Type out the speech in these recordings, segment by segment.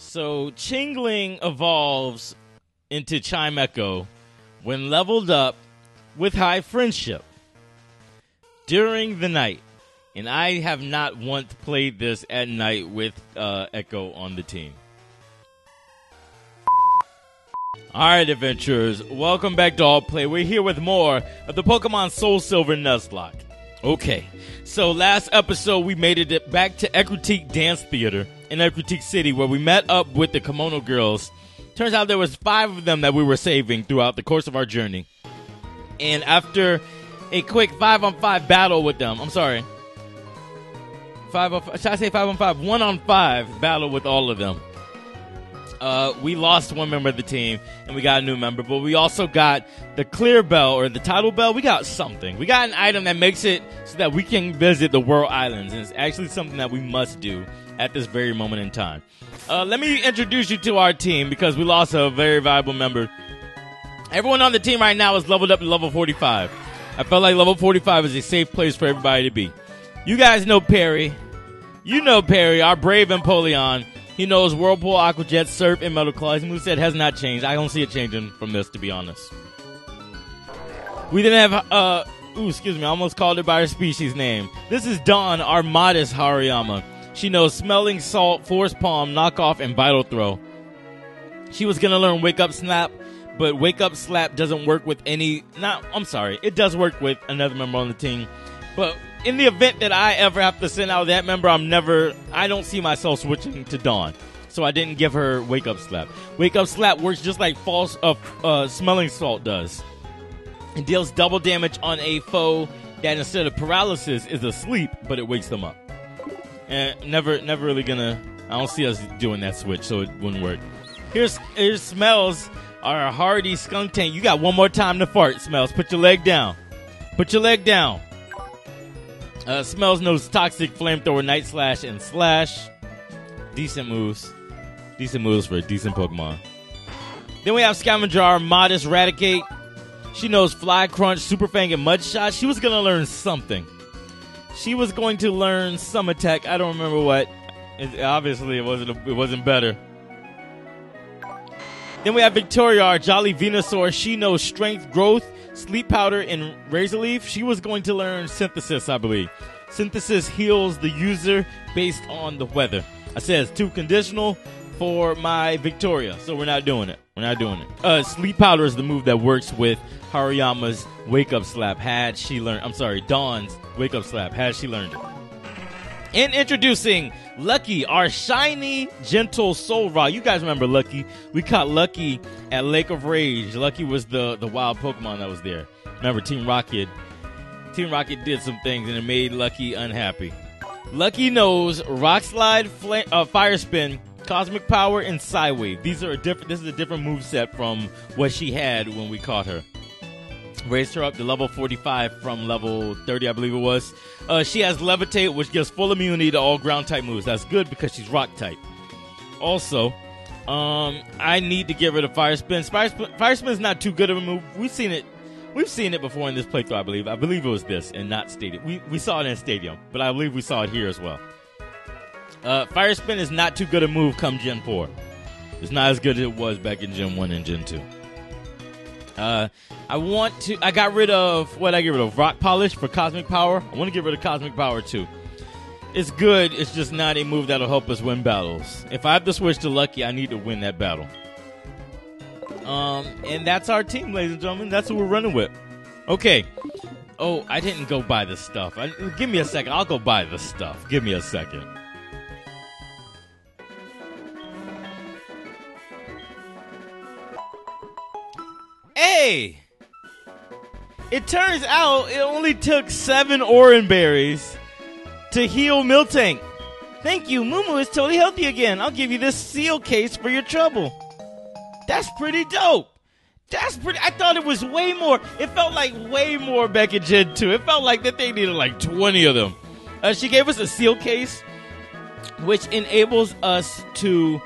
So Chingling evolves into Chimecho when leveled up with high friendship during the night. And I have not once played this at night with uh, Echo on the team. All right, adventurers, welcome back to Alt Play. We're here with more of the Pokemon Soul Silver Nuzlocke. Okay, so last episode we made it back to Ecruteak Dance Theater in Ecruteak City where we met up with the Kimono Girls. Turns out there was five of them that we were saving throughout the course of our journey. And after a quick five on five battle with them, I'm sorry, five on, should I say five on five? One on five battle with all of them. Uh, we lost one member of the team and we got a new member, but we also got the clear bell or the Tidal Bell. We got something. We got an item that makes it so that we can visit the Whirl Islands, and it's actually something that we must do at this very moment in time. Uh, let me introduce you to our team because we lost a very valuable member. Everyone on the team right now is leveled up to level 45. I felt like level 45 is a safe place for everybody to be. You guys know Perry. You know Perry, our brave Empoleon. He knows Whirlpool, Aqua Jet, Surf, and Metal Claw. His moveset has not changed. I don't see it changing from this, to be honest. We then have, uh, ooh, excuse me, I almost called it by her species name. This is Dawn, our modest Hariyama. She knows Smelling Salt, Force Palm, Knockoff, and Vital Throw. She was gonna learn Wake Up Snap, but Wake Up Slap doesn't work with any. Not, I'm sorry, it does work with another member on the team, but in the event that I ever have to send out that member, I'm never. I don't see myself switching to Dawn, so I didn't give her Wake Up Slap. Wake Up Slap works just like False uh, uh, Smelling Salt does. It deals double damage on a foe that instead of paralysis is asleep, but it wakes them up. And never, never really gonna. I don't see us doing that switch, so it wouldn't work. Here's here's smells. Our hardy Skuntank. You got one more time to fart. Smells. Put your leg down. Put your leg down. Uh, smells knows toxic flamethrower, night slash, and slash. Decent moves. Decent moves for a decent Pokemon. Then we have Scavenger, modest Raticate. She knows Fly Crunch, Super Fang, and Mud Shot. She was gonna learn something. She was going to learn some attack. I don't remember what. It, obviously, it wasn't. It wasn't better. Then we have Victoria, our Jolly Venusaur. She knows Strength, Growth, Sleep Powder, and Razor Leaf. She was going to learn Synthesis, I believe. Synthesis heals the user based on the weather. I it's too conditional for my Victoria, so we're not doing it. We're not doing it. Uh, Sleep Powder is the move that works with Hariyama's Wake Up Slap. Had she learned, I'm sorry, Dawn's Wake Up Slap. Had she learned it. And introducing Lucky, our shiny, gentle Solrock. You guys remember Lucky? We caught Lucky at Lake of Rage. Lucky was the, the wild Pokemon that was there. Remember, Team Rocket. Team Rocket did some things and it made Lucky unhappy. Lucky knows Rock Slide, uh, Fire Spin, Cosmic Power, and Psywave. These are a different. This is a different move set from what she had when we caught her raised her up to level 45 from level 30, I believe it was. Uh, she has Levitate, which gives full immunity to all ground type moves. That's good because she's rock type. Also, um, I need to get rid of Fire Spin. Fire, Spin. Fire not too good of a move. We've seen it. We've seen it before in this playthrough, I believe. I believe it was this and not Stadium. We, we saw it in Stadium, but I believe we saw it here as well. Uh, Fire Spin is not too good a move come Gen 4. It's not as good as it was back in Gen 1 and Gen 2. Uh, I want to. I got rid of what I get rid of rock polish for cosmic power. I want to get rid of cosmic power too. It's good. It's just not a move that'll help us win battles. If I have to switch to lucky, I need to win that battle. Um, and that's our team, ladies and gentlemen. That's what we're running with. Okay. Oh, I didn't go buy the stuff. I, give me a second. I'll go buy the stuff. Give me a second. Hey! It turns out it only took seven Oran berries to heal Miltank. Thank you, Mumu is totally healthy again. I'll give you this seal case for your trouble. That's pretty dope. That's pretty. I thought it was way more. It felt like way more back in Gen 2. It felt like that they needed like 20 of them. Uh, she gave us a seal case, which enables us to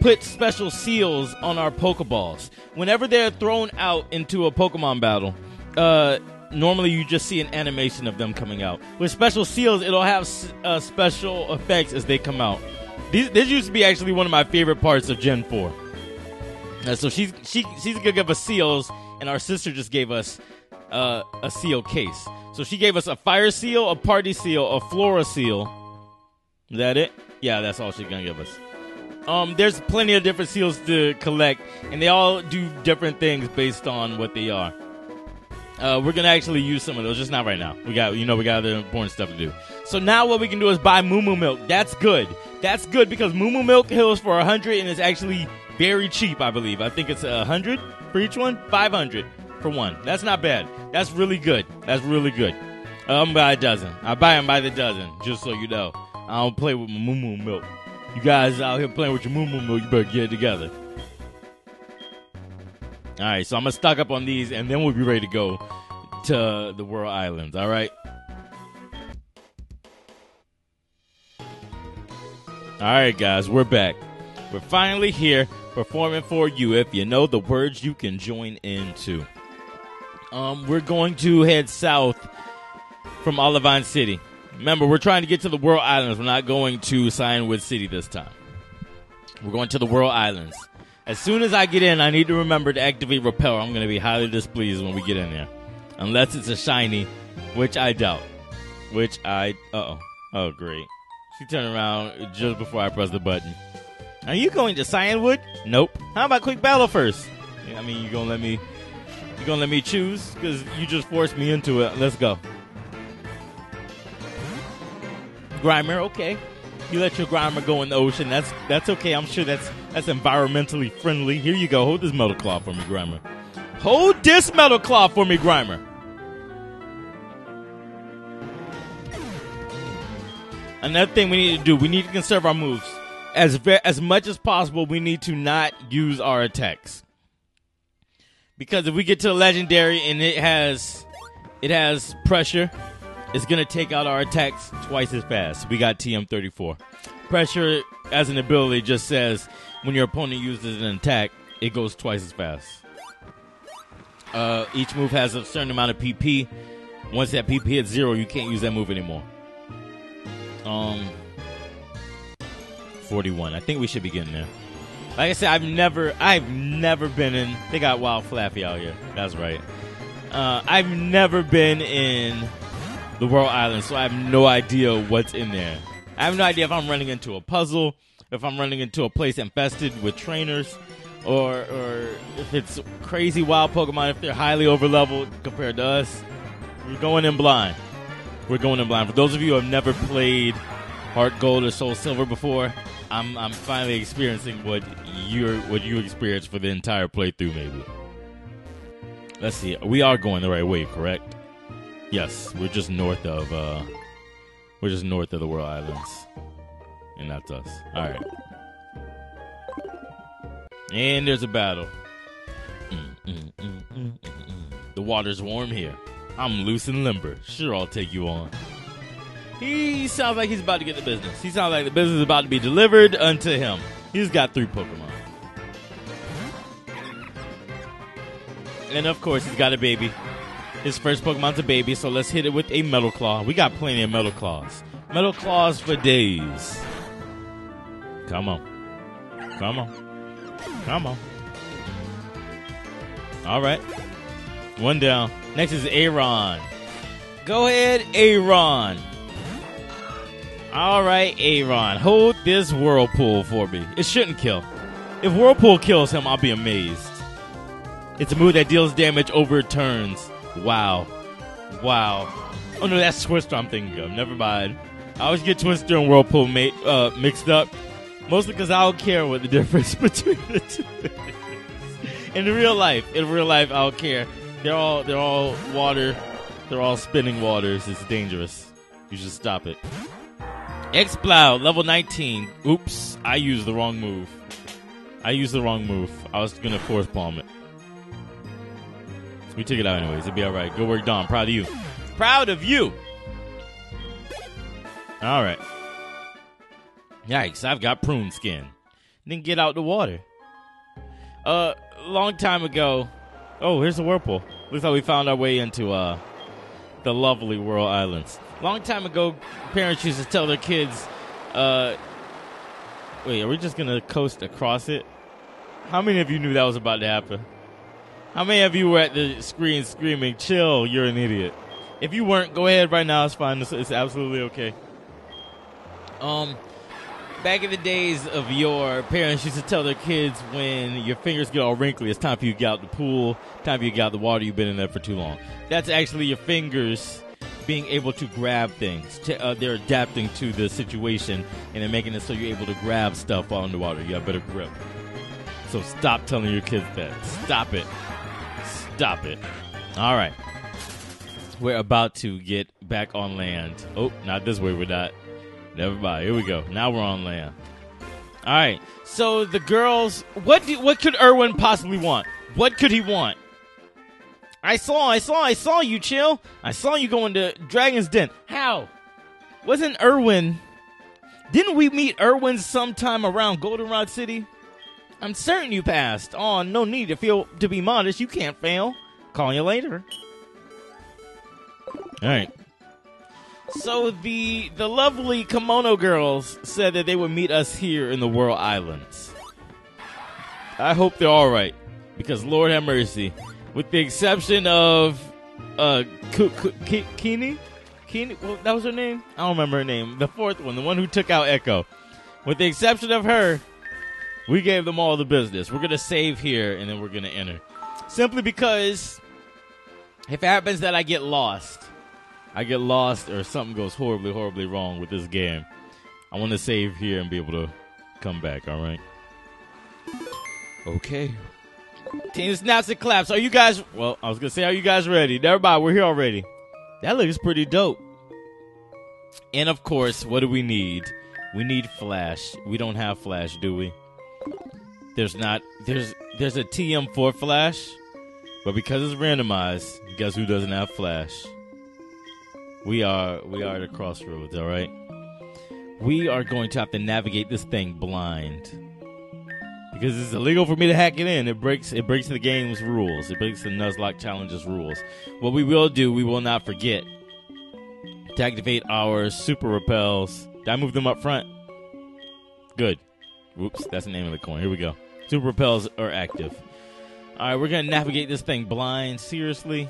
put special seals on our Pokeballs. Whenever they're thrown out into a Pokemon battle, uh, normally you just see an animation of them coming out. With special seals, it'll have uh, special effects as they come out. These, this used to be actually one of my favorite parts of Gen 4. Uh, so she's she she's gonna give us seals, and our sister just gave us uh, a seal case. So she gave us a fire seal, a party seal, a flora seal. Is that it? Yeah, that's all she's gonna give us. Um, there's plenty of different seals to collect, and they all do different things based on what they are. Uh, we're gonna actually use some of those, just not right now. We got, you know, we got other important stuff to do. So now what we can do is buy Moo milk. That's good. That's good because Moo milk hills for a hundred and it's actually very cheap. I believe. I think it's a hundred for each one, five hundred for one. That's not bad. That's really good. That's really good. I'm buy a dozen. I buy them by the dozen, just so you know. I don't play with Moo Moo milk. You guys out here playing with your Moo Moo you better get it together. All right, so I'm gonna stock up on these, and then we'll be ready to go to the Whirl Islands. All right. All right, guys, we're back. We're finally here performing for you. If you know the words, you can join in too. Um, we're going to head south from Olivine City. Remember, we're trying to get to the Whirl Islands. We're not going to Cianwood City this time. We're going to the Whirl Islands. As soon as I get in, I need to remember to activate Repel. I'm going to be highly displeased when we get in there. Unless it's a shiny, which I doubt. Which I. Oh. Oh, great. She turned around just before I pressed the button. Are you going to Cianwood? Nope. How about Quick Battle first? I mean, you gonna let me? You gonna let me choose? Because you just forced me into it. Let's go. Grimer, okay. You let your Grimer go in the ocean. That's that's okay. I'm sure that's that's environmentally friendly. Here you go. Hold this metal claw for me, Grimer. Hold this metal claw for me, Grimer. Another thing we need to do, we need to conserve our moves. As ve- as much as possible, we need to not use our attacks. Because if we get to the legendary and it has it has pressure, it's gonna take out our attacks twice as fast. We got TM34. Pressure as an ability just says when your opponent uses an attack, it goes twice as fast. Uh, each move has a certain amount of PP. Once that PP hits zero, you can't use that move anymore. Um, 41. I think we should be getting there. Like I said, I've never, I've never been in. They got Wild Flappy out here. That's right. Uh, I've never been in the Whirl Island, so I have no idea what's in there. I have no idea if I'm running into a puzzle, if I'm running into a place infested with trainers, or or if it's crazy wild Pokemon, if they're highly overleveled compared to us. We're going in blind. We're going in blind. For those of you who have never played Heart Gold or Soul Silver before, I'm I'm finally experiencing what you're what you experienced for the entire playthrough. Maybe. Let's see. We are going the right way, correct? Yes, we're just north of uh we're just north of the Whirl Islands. And that's us. Alright. And there's a battle. Mm, mm, mm. The water's warm here. I'm loose and limber. Sure, I'll take you on. He sounds like he's about to get the business. He sounds like the business is about to be delivered unto him. He's got three Pokemon. And of course, he's got a baby. His first Pokemon's a baby, so let's hit it with a Metal Claw. We got plenty of Metal Claws. Metal Claws for days. Come on. Come on. Come on. All right. One down. Next is Aaron. Go ahead, Aaron. All right, Aaron. Hold this Whirlpool for me. It shouldn't kill. If Whirlpool kills him, I'll be amazed. It's a move that deals damage over turns. Wow. Wow. Oh no, that's Twister I'm thinking of. Never mind. I always get Twister and Whirlpool ma- uh, mixed up. Mostly because I don't care what the difference between the two. In real life, in real life, I don't care. They're all they're all water. They're all spinning waters. It's dangerous. You should stop it. Exploud, level 19. Oops, I used the wrong move. I used the wrong move. I was gonna force palm it. We took it out anyways. It'd be all right. Good work, Dawn. Proud of you. Proud of you. All right. Yikes! I've got prune skin. Then get out the water. Uh, long time ago. Oh, here's the whirlpool. Looks like we found our way into uh the lovely Whirl Islands. Long time ago, parents used to tell their kids, uh, Wait, are we just gonna coast across it? How many of you knew that was about to happen? How many of you were at the screen screaming, "Chill, you're an idiot"? If you weren't, go ahead right now. It's fine. It's, it's absolutely okay. Um, back in the days of your parents used to tell their kids when your fingers get all wrinkly, it's time for you to get out the pool, time for you to get out the water. You've been in there for too long. That's actually your fingers being able to grab things. Uh, they're adapting to the situation and they're making it so you're able to grab stuff while underwater. You have better grip. So stop telling your kids that. Stop it. Stop it. All right. We're about to get back on land. Oh, not this way. We're not. Never mind. Here we go. Now we're on land. All right. So the girls, what do, what could Erwin possibly want? What could he want? I saw, I saw, I saw you, chill. I saw you going to Dragon's Den. How? Wasn't Erwin? Didn't we meet Erwin sometime around Goldenrod City? I'm certain you passed. Oh, no need to feel to be modest. You can't fail. Call you later. All right. So the the lovely kimono girls said that they would meet us here in the Whirl Islands. I hope they're all right, because Lord have mercy, with the exception of uh Kini, Kini, well, that was her name. I don't remember her name. The fourth one, the one who took out Echo. With the exception of her, we gave them all the business. We're gonna save here, and then we're gonna enter, simply because if it happens that I get lost I get lost or something goes horribly, horribly wrong with this game, I want to save here and be able to come back, all right? Okay. Team snaps and claps. Are you guys, well, I was going to say, are you guys ready? Everybody, we're here already. That looks pretty dope. And of course, what do we need? We need Flash. We don't have Flash, do we? There's not, there's, there's a TM4 Flash, but because it's randomized, guess who doesn't have Flash? We are we are at a crossroads, all right? We are going to have to navigate this thing blind. Because it's illegal for me to hack it in. It breaks it breaks the game's rules. It breaks the Nuzlocke challenges rules. What we will do, we will not forget to activate our super repels. Did I move them up front? Good. Whoops, that's the name of the coin. Here we go. Super repels are active. Alright, we're gonna navigate this thing blind. Seriously?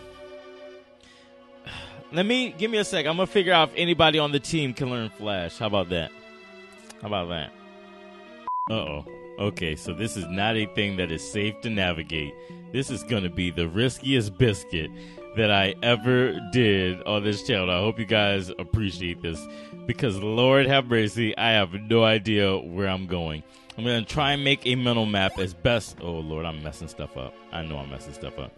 Let me give me a sec. I'm gonna figure out if anybody on the team can learn Flash. How about that? How about that? Uh oh. Okay, so this is not a thing that is safe to navigate. This is gonna be the riskiest biscuit that I ever did on this channel. I hope you guys appreciate this because Lord have mercy, I have no idea where I'm going. I'm gonna try and make a mental map as best. Oh Lord, I'm messing stuff up. I know I'm messing stuff up.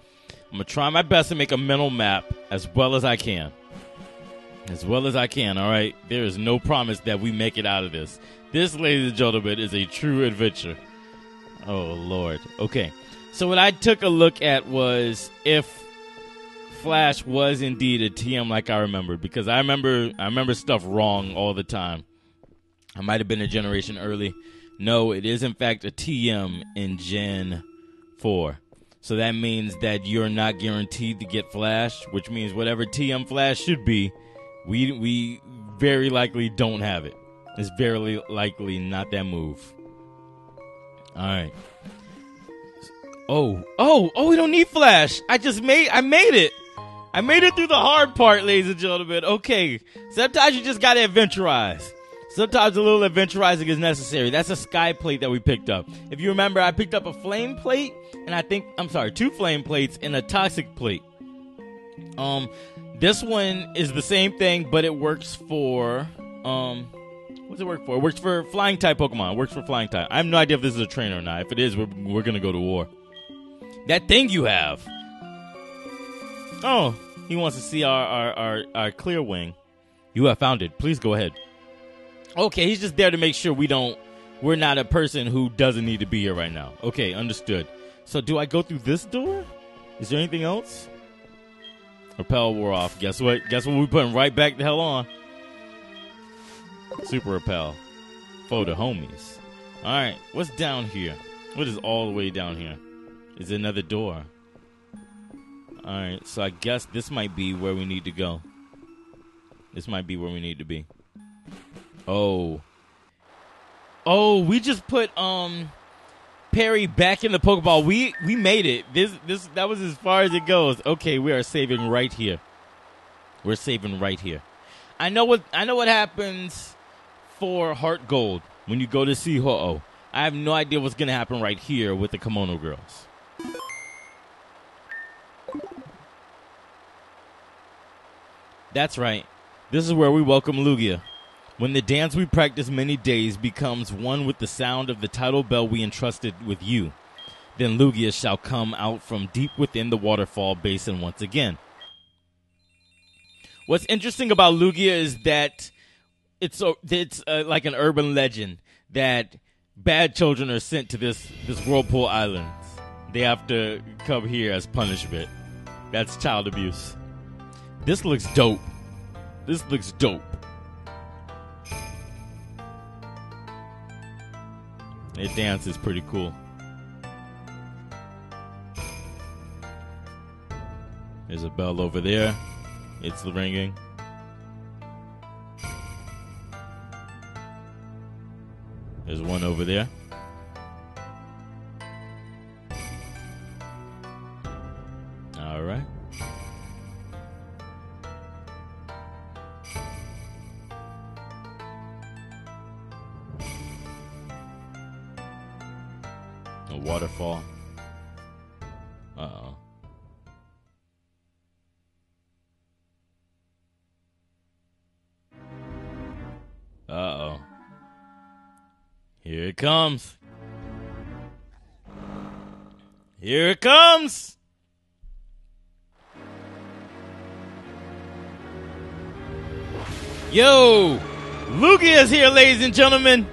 I'm gonna try my best to make a mental map as well as I can. As well as I can, all right? There is no promise that we make it out of this. This, ladies and gentlemen, is a true adventure. Oh, Lord. Okay. So, what I took a look at was if Flash was indeed a TM like I remembered, because I remember I remember stuff wrong all the time. I might have been a generation early. No, it is in fact a TM in Gen 4. So that means that you're not guaranteed to get Flash, which means whatever TM Flash should be, we we very likely don't have it. It's very likely not that move. All right. Oh, oh, oh! We don't need Flash. I just made. I made it. I made it through the hard part, ladies and gentlemen. Okay. Sometimes you just gotta adventurize. Sometimes a little adventurizing is necessary. That's a sky plate that we picked up. If you remember, I picked up a flame plate, and I think I'm sorry, two flame plates and a toxic plate. Um, this one is the same thing, but it works for um, what's it work for? It works for flying type Pokemon. It works for flying type. I have no idea if this is a trainer or not. If it is, we're we're gonna go to war. That thing you have. Oh, he wants to see our our our, our clear wing. You have found it. Please go ahead. Okay, he's just there to make sure we don't we're not a person who doesn't need to be here right now. Okay, understood. So do I go through this door? Is there anything else? Repel wore off. Guess what? Guess what we're putting right back the hell on? Super repel. For the homies. Alright, what's down here? What is all the way down here? Is another door? Alright, so I guess this might be where we need to go. This might be where we need to be. Oh. Oh, we just put um Perry back in the Pokeball. We we made it. This this that was as far as it goes. Okay, we are saving right here. We're saving right here. I know what I know what happens for Heart Gold when you go to see Ho-Oh. I have no idea what's gonna happen right here with the Kimono Girls. That's right. This is where we welcome Lugia. When the dance we practice many days becomes one with the sound of the Tidal Bell we entrusted with you, then Lugia shall come out from deep within the waterfall basin once again. What's interesting about Lugia is that it's a, it's uh, like an urban legend that bad children are sent to this this whirlpool islands. They have to come here as punishment. That's child abuse. This looks dope. This looks dope. It dances pretty cool. There's a bell over there. It's ringing. There's one over there. A waterfall. Uh oh. Uh oh. Here it comes. Here it comes. Yo, Lugia is here, ladies and gentlemen.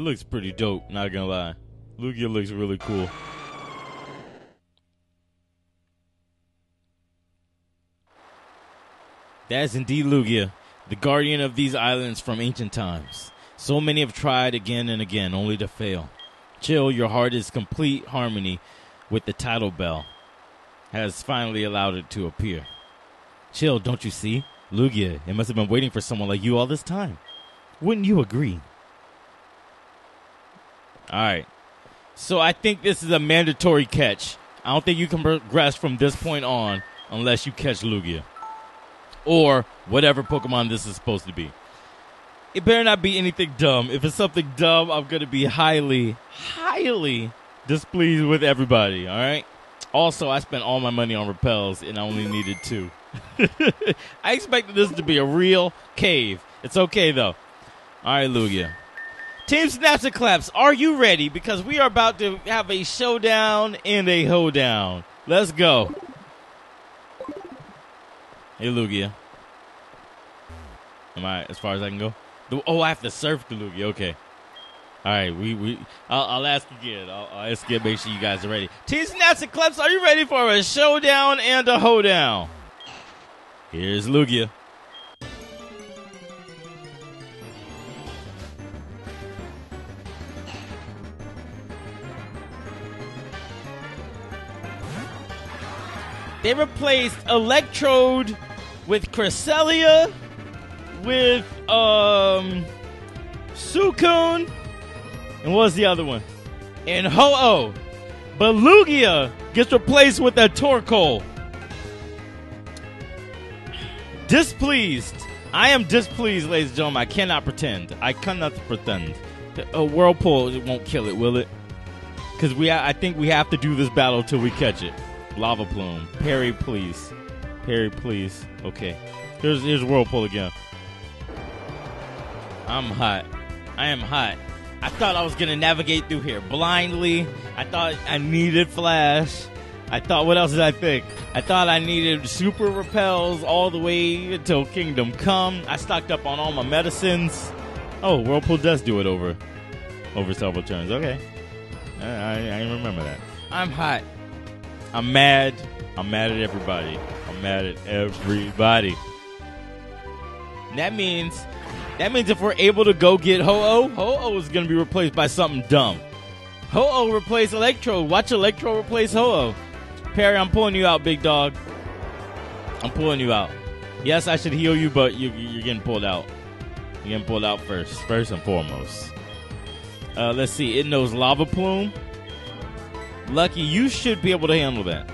It looks pretty dope, not gonna lie. Lugia looks really cool. That is indeed Lugia, the guardian of these islands from ancient times. So many have tried again and again, only to fail. Chill, your heart is complete harmony with the Tidal Bell, has finally allowed it to appear. Chill, don't you see? Lugia, it must have been waiting for someone like you all this time. Wouldn't you agree? All right. So I think this is a mandatory catch. I don't think you can progress from this point on unless you catch Lugia. Or whatever Pokemon this is supposed to be. It better not be anything dumb. If it's something dumb, I'm going to be highly, highly displeased with everybody, all right? Also, I spent all my money on repels and I only needed two. I expected this to be a real cave. It's okay, though. All right, Lugia. Team Snaps and Claps, are you ready? Because we are about to have a showdown and a hoedown. Let's go. Hey, Lugia. Am I as far as I can go? Oh, I have to surf the Lugia. Okay. All right, we we. I'll, I'll ask again. I'll, I'll ask again. Make sure you guys are ready. Team Snaps and Claps, are you ready for a showdown and a hoedown? Here's Lugia. They replaced Electrode with Cresselia, with um Suicune, and what was the other one? And Ho-Oh. But Lugia gets replaced with a Torkoal. Displeased. I am displeased, ladies and gentlemen. I cannot pretend. I cannot pretend. A whirlpool won't kill it, will it? Because we, I think we have to do this battle till we catch it. Lava Plume. Perry, please. Perry, please. Okay. Here's here's Whirlpool again. I'm hot. I am hot. I thought I was gonna navigate through here blindly. I thought I needed Flash. I thought, what else did I think? I thought I needed super repels all the way until Kingdom Come. I stocked up on all my medicines. Oh, Whirlpool does do it over, over several turns. Okay, I, I, I remember that. I'm hot. I'm mad. I'm mad at everybody. I'm mad at everybody. That means that means if we're able to go get Ho-Oh, Ho-Oh is going to be replaced by something dumb. Ho-Oh replace Electro. Watch Electro replace Ho-Oh. Perry, I'm pulling you out, big dog. I'm pulling you out. Yes, I should heal you, but you, you're getting pulled out. You're getting pulled out first, first and foremost. Uh, let's see. It knows Lava Plume. Lucky, you should be able to handle that.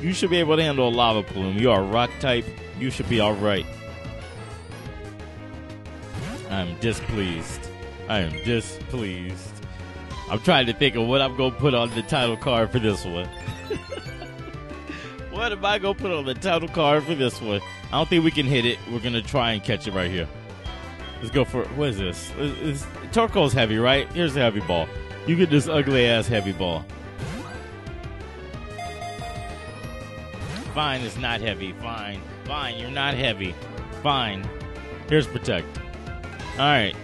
You should be able to handle a Lava Plume. You are rock type. You should be alright. I'm displeased. I am displeased. I'm trying to think of what I'm going to put on the title card for this one. what am I going to put on the title card for this one? I don't think we can hit it. We're going to try and catch it right here. Let's go for what is this? Is, is, heavy, right? Here's the heavy ball. You get this ugly ass heavy ball. Fine, it's not heavy. Fine, fine, you're not heavy. Fine. Here's protect. All right.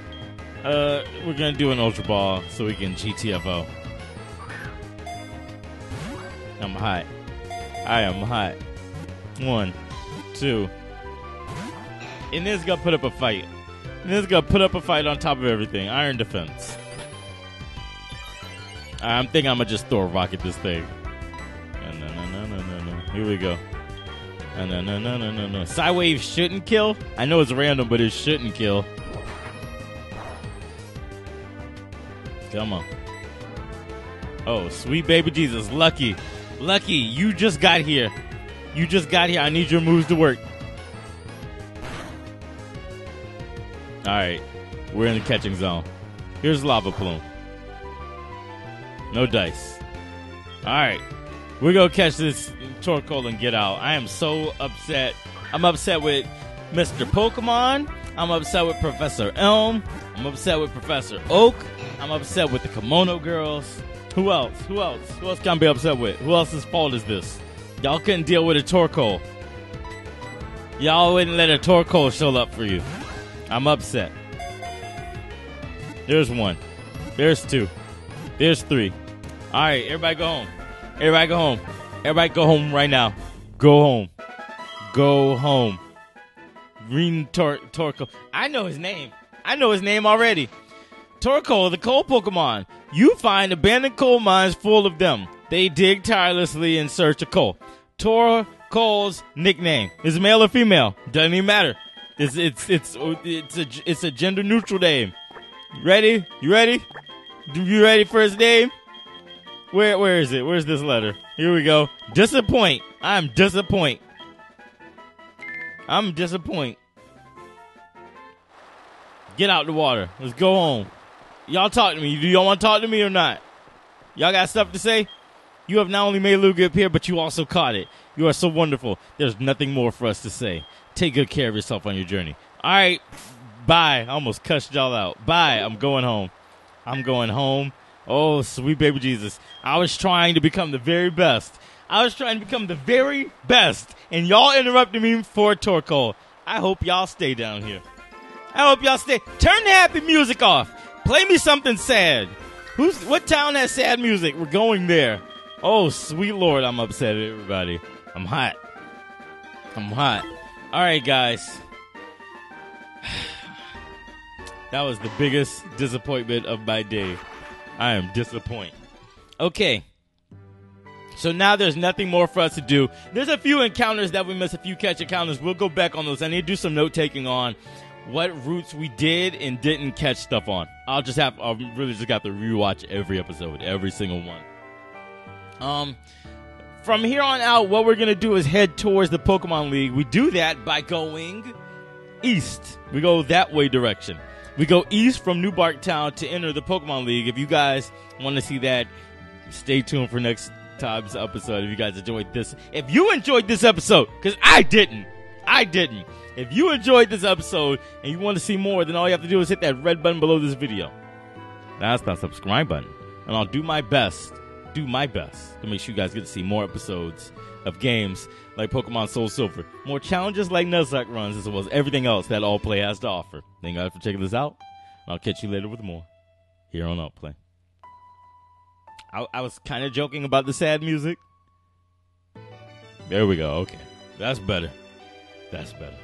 Uh, we're gonna do an ultra ball so we can GTFO. I'm hot. I am hot. One, two. And this gonna put up a fight. And this gonna put up a fight on top of everything. Iron defense. I'm thinking I'm gonna just throw a rocket this thing. No, no, no, no, no, no. Here we go. No, no, no, no, no, no. Psywave shouldn't kill. I know it's random, but it shouldn't kill. Come on. Oh, sweet baby Jesus. Lucky. Lucky, you just got here. You just got here. I need your moves to work. Alright. We're in the catching zone. Here's Lava Plume. No dice. Alright. We're going to catch this Torkoal and get out. I am so upset. I'm upset with Mr. Pokemon. I'm upset with Professor Elm. I'm upset with Professor Oak. I'm upset with the Kimono Girls. Who else? Who else? Who else can I be upset with? Who else's fault is this? Y'all couldn't deal with a Torkoal. Y'all wouldn't let a Torkoal show up for you. I'm upset. There's one. There's two. There's three. All right, everybody go home. Everybody go home. Everybody go home right now. Go home. Go home. Green Tor- Torkoal. I know his name. I know his name already. Torkoal, the coal Pokemon. You find abandoned coal mines full of them. They dig tirelessly in search of coal. Torkoal's nickname is male or female. Doesn't even matter. It's it's it's it's a it's a gender neutral name. Ready? You ready? You ready for his name? Where where is it? Where's this letter? Here we go. Disappoint. I'm disappoint. I'm disappoint. Get out the water. Let's go home. Y'all talk to me. Do y'all want to talk to me or not? Y'all got stuff to say? You have not only made Lugia appear, but you also caught it. You are so wonderful. There's nothing more for us to say. Take good care of yourself on your journey. All right. Bye. I almost cussed y'all out. Bye. I'm going home. I'm going home. Oh, sweet baby Jesus. I was trying to become the very best. I was trying to become the very best. And y'all interrupted me for Torkoal. I hope y'all stay down here. I hope y'all stay. Turn the happy music off. Play me something sad. Who's what town has sad music? We're going there. Oh, sweet lord, I'm upset at everybody. I'm hot. I'm hot. All right, guys. That was the biggest disappointment of my day. I am disappointed. Okay. So now there's nothing more for us to do. There's a few encounters that we missed, a few catch encounters. We'll go back on those. I need to do some note taking on what routes we did and didn't catch stuff on. I'll just have, I'll really just got to rewatch every episode, every single one. Um, from here on out, what we're gonna do is head towards the Pokemon League. We do that by going east. We go that way direction. We go east from New Bark Town to enter the Pokemon League. If you guys want to see that, stay tuned for next time's episode. If you guys enjoyed this, if you enjoyed this episode, because I didn't, I didn't. If you enjoyed this episode and you want to see more, then all you have to do is hit that red button below this video. That's that subscribe button. And I'll do my best, do my best to make sure you guys get to see more episodes of games like Pokemon Soul Silver, more challenges like Nuzlocke runs, as well as everything else that Alt Play has to offer. Thank you guys for checking this out. I'll catch you later with more here on Alt Play. I, I was kind of joking about the sad music. There we go. Okay. That's better. That's better.